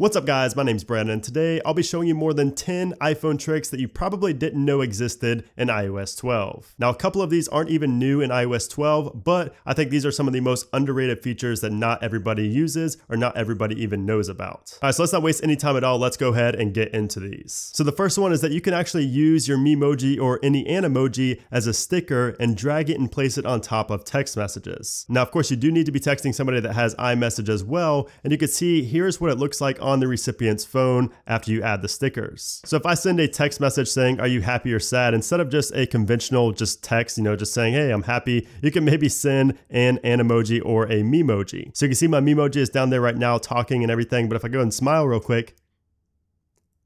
What's up guys, my name's Brandon and today I'll be showing you more than 10 iPhone tricks that you probably didn't know existed in iOS 12. Now a couple of these aren't even new in iOS 12, but I think these are some of the most underrated features that not everybody uses or not everybody even knows about. Alright, so let's not waste any time at all, let's go ahead and get into these. So the first one is that you can actually use your Memoji or any Animoji as a sticker and drag it and place it on top of text messages. Now of course you do need to be texting somebody that has iMessage as well, and you can see here's what it looks like on on the recipient's phone after you add the stickers. So if I send a text message saying, are you happy or sad, instead of just a conventional just text, you know, just saying, hey, I'm happy, you can maybe send an Animoji or a Memoji. So you can see my Memoji is down there right now talking and everything, but if I go and smile real quick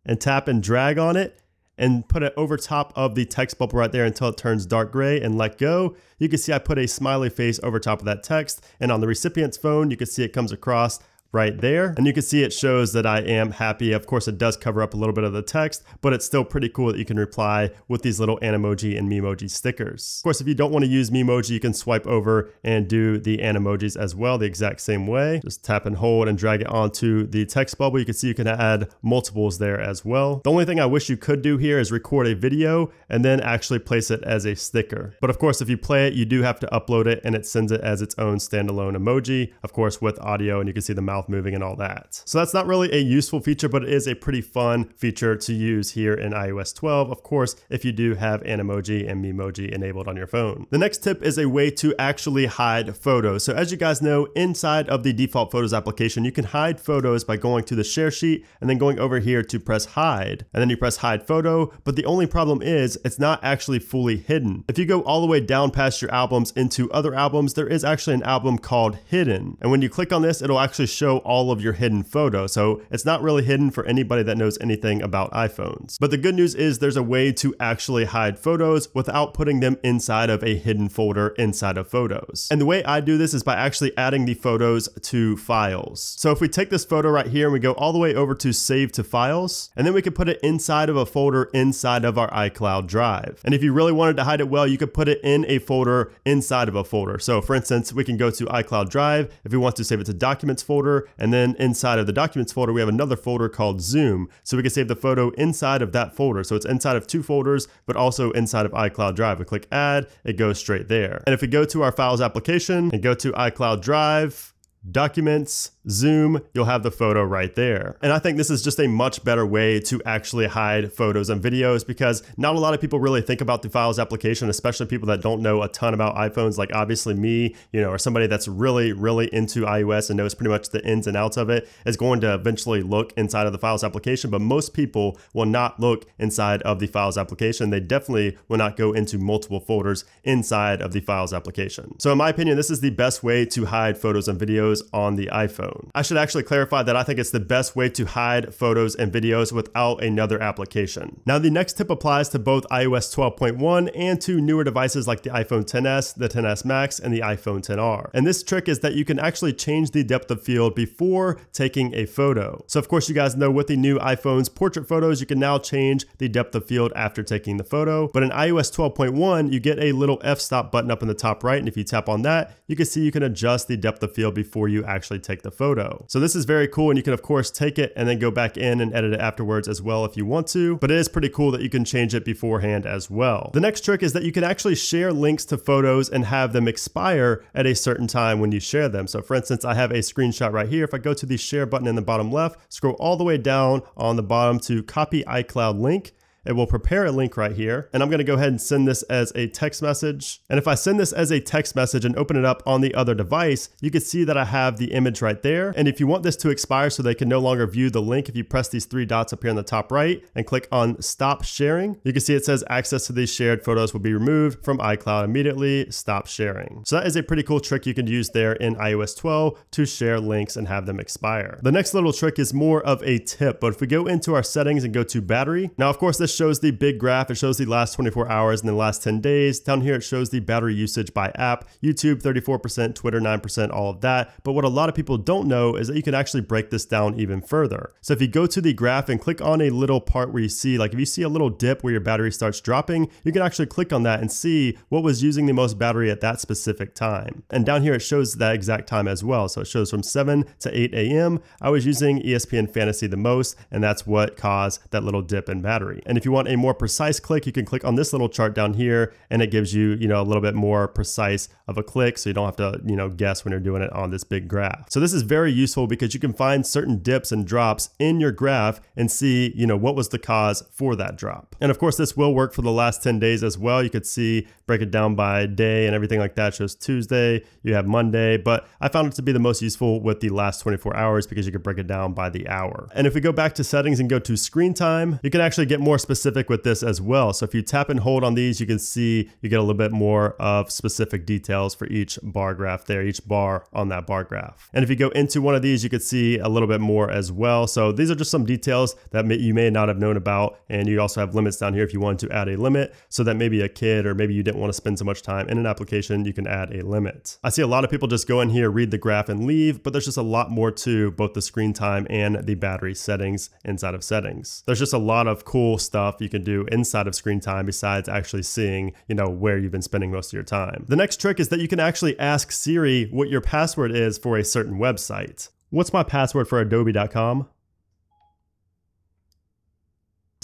and tap and drag on it, and put it over top of the text bubble right there until it turns dark gray and let go. You can see I put a smiley face over top of that text and on the recipient's phone, you can see it comes across right there. And you can see it shows that I am happy. Of course, it does cover up a little bit of the text, but it's still pretty cool that you can reply with these little Animoji and Memoji stickers. Of course, if you don't want to use Memoji, you can swipe over and do the Animojis as well the exact same way. Just tap and hold and drag it onto the text bubble. You can see you can add multiples there as well. The only thing I wish you could do here is record a video and then actually place it as a sticker. But of course, if you play it, you do have to upload it and it sends it as its own standalone emoji, of course, with audio and you can see the mouth mouth moving and all that. So that's not really a useful feature, but it is a pretty fun feature to use here in iOS 12, of course, if you do have Animoji and Memoji enabled on your phone. The next tip is a way to actually hide photos. So as you guys know, inside of the default Photos application, you can hide photos by going to the share sheet and then going over here to press hide. And then you press hide photo, but the only problem is it's not actually fully hidden. If you go all the way down past your albums into other albums, there is actually an album called hidden. And when you click on this, it'll actually show show all of your hidden photos. So it's not really hidden for anybody that knows anything about iPhones. But the good news is there's a way to actually hide photos without putting them inside of a hidden folder inside of photos. And the way I do this is by actually adding the photos to files. So if we take this photo right here and we go all the way over to save to files, and then we could put it inside of a folder inside of our iCloud drive. And if you really wanted to hide it well, you could put it in a folder inside of a folder. So for instance, we can go to iCloud Drive. If we want to save it to documents folder, and then inside of the documents folder, we have another folder called Zoom. So we can save the photo inside of that folder. So it's inside of two folders, but also inside of iCloud Drive. We click add, it goes straight there. And if we go to our files application and go to iCloud Drive, documents, zoom, you'll have the photo right there. And I think this is just a much better way to actually hide photos and videos because not a lot of people really think about the files application, especially people that don't know a ton about iPhones, like obviously me, you know, or somebody that's really, really into iOS and knows pretty much the ins and outs of it is going to eventually look inside of the files application. But most people will not look inside of the files application. They definitely will not go into multiple folders inside of the files application. So in my opinion, this is the best way to hide photos and videos videos on the iPhone. I should actually clarify that I think it's the best way to hide photos and videos without another application. Now the next tip applies to both iOS 12.1 and to newer devices like the iPhone XS, the XS Max, and the iPhone XR. And this trick is that you can actually change the depth of field before taking a photo. So of course you guys know with the new iPhone's portrait photos, you can now change the depth of field after taking the photo. But in iOS 12.1, you get a little f-stop button up in the top right. And if you tap on that, you can see you can adjust the depth of field before before you actually take the photo. So this is very cool and you can of course take it and then go back in and edit it afterwards as well if you want to, but it is pretty cool that you can change it beforehand as well. The next trick is that you can actually share links to photos and have them expire at a certain time when you share them. So for instance, I have a screenshot right here. If I go to the share button in the bottom left, scroll all the way down on the bottom to copy iCloud link, it will prepare a link right here. And I'm gonna go ahead and send this as a text message. And if I send this as a text message and open it up on the other device, you can see that I have the image right there. And if you want this to expire so they can no longer view the link, if you press these three dots up here in the top right and click on stop sharing, you can see it says access to these shared photos will be removed from iCloud immediately, stop sharing. So that is a pretty cool trick you can use there in iOS 12 to share links and have them expire. The next little trick is more of a tip, but if we go into our settings and go to battery, now of course this shows the big graph. It shows the last 24 hours and the last 10 days. Down here, it shows the battery usage by app. YouTube 34%, Twitter 9%, all of that. But what a lot of people don't know is that you can actually break this down even further. So if you go to the graph and click on a little part where you see, like if you see a little dip where your battery starts dropping, you can actually click on that and see what was using the most battery at that specific time. And down here, it shows that exact time as well. So it shows from 7 to 8 a.m. I was using ESPN Fantasy the most, and that's what caused that little dip in battery. And if you want a more precise click, you can click on this little chart down here, and it gives you, you know, a little bit more precise of a click, so you don't have to, you know, guess when you're doing it on this big graph. So this is very useful because you can find certain dips and drops in your graph and see, you know, what was the cause for that drop. And of course, this will work for the last 10 days as well. You could see, break it down by day and everything like that. Shows Tuesday, you have Monday, but I found it to be the most useful with the last 24 hours because you could break it down by the hour. And if we go back to settings and go to screen time, you can actually get more specific with this as well. So if you tap and hold on these, you can see you get a little bit more of specific details for each bar graph there, each bar on that bar graph. And if you go into one of these, you could see a little bit more as well. So these are just some details that may, you may not have known about. And you also have limits down here if you want to add a limit so that maybe a kid or maybe you didn't want to spend so much time in an application, you can add a limit. I see a lot of people just go in here, read the graph and leave, but there's just a lot more to both the screen time and the battery settings inside of settings. There's just a lot of cool stuff you can do inside of screen time besides actually seeing, you know, where you've been spending most of your time. The next trick is that you can actually ask Siri what your password is for a certain website. What's my password for adobe.com?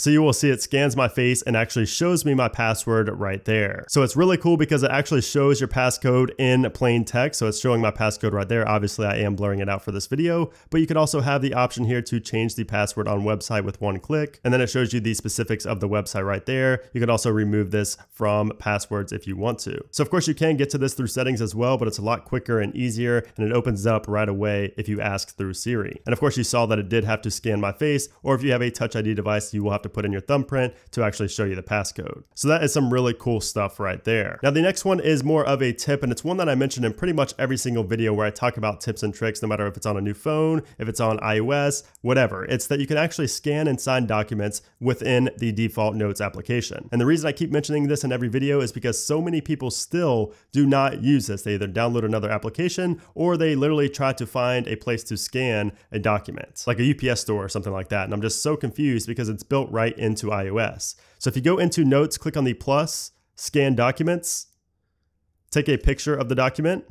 So you will see it scans my face and actually shows me my password right there. So it's really cool because it actually shows your passcode in plain text. So it's showing my passcode right there. Obviously I am blurring it out for this video, but you can also have the option here to change the password on website with one click. And then it shows you the specifics of the website right there. You can also remove this from passwords if you want to. So of course you can get to this through settings as well, but it's a lot quicker and easier and it opens up right away if you ask through Siri. And of course you saw that it did have to scan my face or if you have a touch ID device, you will have to put in your thumbprint to actually show you the passcode. So that is some really cool stuff right there. Now the next one is more of a tip and it's one that I mentioned in pretty much every single video where I talk about tips and tricks, no matter if it's on a new phone, if it's on iOS, whatever. It's that you can actually scan and sign documents within the default notes application. And the reason I keep mentioning this in every video is because so many people still do not use this. They either download another application or they literally try to find a place to scan a document, like a UPS store or something like that. And I'm just so confused because it's built right into iOS. So if you go into Notes, click on the plus, scan documents, take a picture of the document,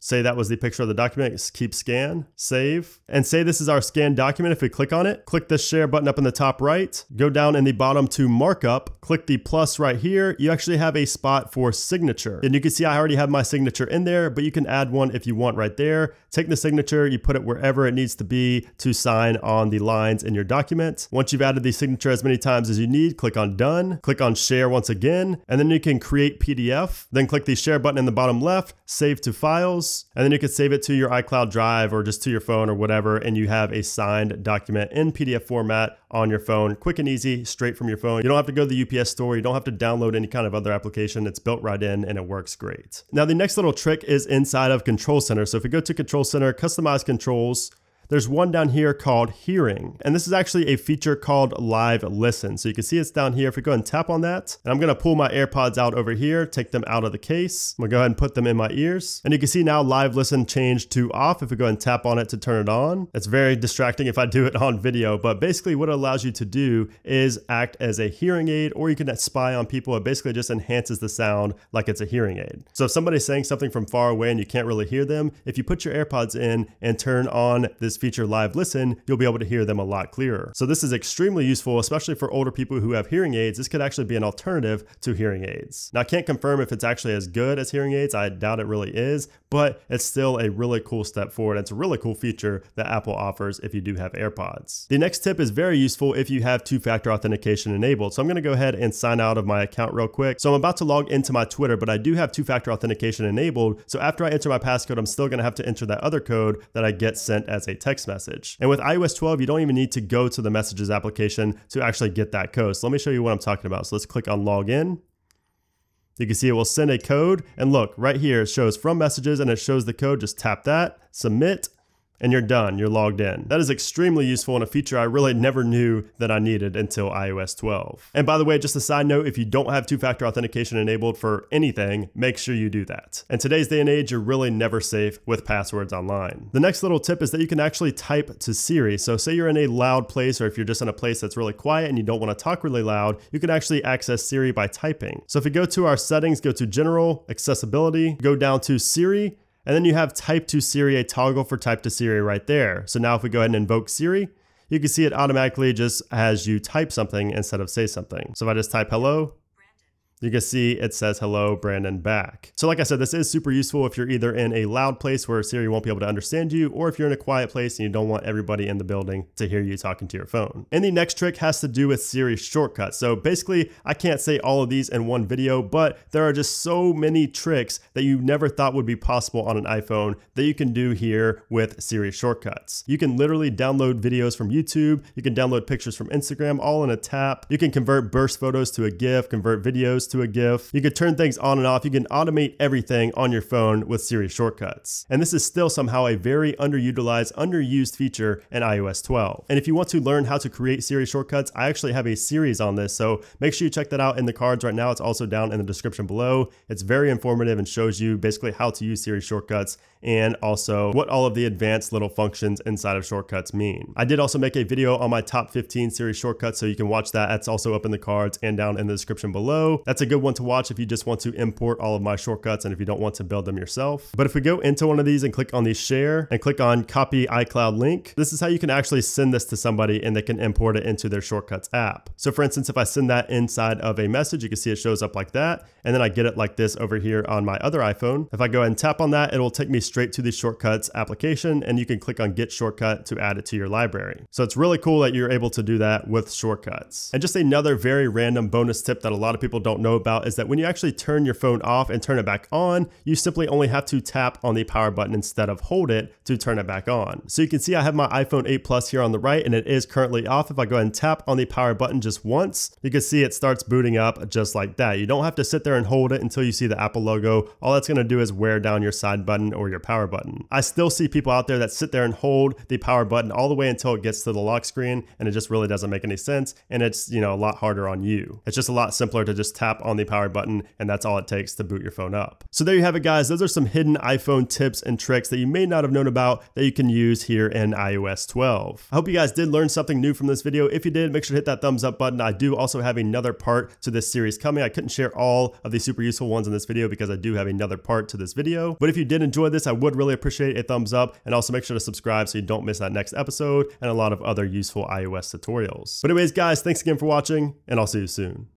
say that was the picture of the document, keep scan, save, and say this is our scanned document. If we click on it, click the share button up in the top right, go down in the bottom to markup, click the plus right here, you actually have a spot for signature. And you can see I already have my signature in there, but you can add one if you want right there. Take the signature, you put it wherever it needs to be to sign on the lines in your document. Once you've added the signature as many times as you need, click on done, click on share once again, and then you can create PDF, then click the share button in the bottom left, save to files, and then you could save it to your iCloud Drive or just to your phone or whatever, and you have a signed document in PDF format on your phone, quick and easy, straight from your phone. You don't have to go to the UPS store, you don't have to download any kind of other application. It's built right in and it works great. Now, the next little trick is inside of Control Center. So if we go to Control Center, customize controls, there's one down here called hearing. And this is actually a feature called live listen. So you can see it's down here. If we go and tap on that, and I'm gonna pull my AirPods out over here, take them out of the case. I'm gonna go ahead and put them in my ears. And you can see now live listen changed to off if we go and tap on it to turn it on. It's very distracting if I do it on video, but basically what it allows you to do is act as a hearing aid or you can spy on people. It basically just enhances the sound like it's a hearing aid. So if somebody's saying something from far away and you can't really hear them, if you put your AirPods in and turn on this feature live listen, you'll be able to hear them a lot clearer. So this is extremely useful, especially for older people who have hearing aids. This could actually be an alternative to hearing aids. Now I can't confirm if it's actually as good as hearing aids. I doubt it really is, but it's still a really cool step forward. It's a really cool feature that Apple offers if you do have AirPods. The next tip is very useful if you have two-factor authentication enabled. So I'm gonna go ahead and sign out of my account real quick. So I'm about to log into my Twitter, but I do have two-factor authentication enabled. So after I enter my passcode, I'm still gonna have to enter that other code that I get sent as a text message message. And with iOS 12, you don't even need to go to the messages application to actually get that code. So let me show you what I'm talking about. So let's click on login. You can see it will send a code and look right here, it shows from messages and it shows the code. Just tap that, submit, and you're done. You're logged in. That is extremely useful and a feature I really never knew that I needed until iOS 12. And by the way, just a side note, if you don't have two-factor authentication enabled for anything, make sure you do that. In today's day and age, you're really never safe with passwords online. The next little tip is that you can actually type to Siri. So say you're in a loud place or if you're just in a place that's really quiet and you don't want to talk really loud, you can actually access Siri by typing. So if you go to our settings, go to general, accessibility, go down to Siri, and then you have type to Siri, a toggle for type to Siri right there. So now if we go ahead and invoke Siri, you can see it automatically just as you type something instead of say something. So if I just type hello, you can see it says hello Brandon back. So like I said, this is super useful if you're either in a loud place where Siri won't be able to understand you, or if you're in a quiet place and you don't want everybody in the building to hear you talking to your phone. And the next trick has to do with Siri shortcuts. So basically, I can't say all of these in one video, but there are just so many tricks that you never thought would be possible on an iPhone that you can do here with Siri shortcuts. You can literally download videos from YouTube, you can download pictures from Instagram all in a tap, you can convert burst photos to a GIF, convert videos to a GIF. You could turn things on and off. You can automate everything on your phone with Siri shortcuts. And this is still somehow a very underutilized, underused feature in iOS 12. And if you want to learn how to create Siri shortcuts, I actually have a series on this. So make sure you check that out in the cards right now. It's also down in the description below. It's very informative and shows you basically how to use Siri shortcuts and also what all of the advanced little functions inside of shortcuts mean. I did also make a video on my top 15 Siri shortcuts, so you can watch that. That's also up in the cards and down in the description below. That's a good one to watch if you just want to import all of my shortcuts and if you don't want to build them yourself. But if we go into one of these and click on the share and click on copy iCloud link, this is how you can actually send this to somebody and they can import it into their shortcuts app. So for instance, if I send that inside of a message, you can see it shows up like that. And then I get it like this over here on my other iPhone. If I go ahead and tap on that, it will take me straight to the shortcuts application and you can click on get shortcut to add it to your library. So it's really cool that you're able to do that with shortcuts. And just another very random bonus tip that a lot of people don't know about is that when you actually turn your phone off and turn it back on, you simply only have to tap on the power button instead of hold it to turn it back on. So you can see I have my iPhone 8 Plus here on the right and it is currently off. If I go ahead and tap on the power button just once, you can see it starts booting up just like that. You don't have to sit there and hold it until you see the Apple logo. All that's gonna do is wear down your side button or your power button. I still see people out there that sit there and hold the power button all the way until it gets to the lock screen and it just really doesn't make any sense and it's, you know, a lot harder on you. It's just a lot simpler to just tap on the power button and that's all it takes to boot your phone up. So there you have it guys. Those are some hidden iPhone tips and tricks that you may not have known about that you can use here in iOS 12. I hope you guys did learn something new from this video. If you did, make sure to hit that thumbs up button. I do also have another part to this series coming. I couldn't share all of the super useful ones in this video because I do have another part to this video. But if you did enjoy this, I would really appreciate a thumbs up and also make sure to subscribe so you don't miss that next episode and a lot of other useful iOS tutorials. But anyways, guys, thanks again for watching and I'll see you soon.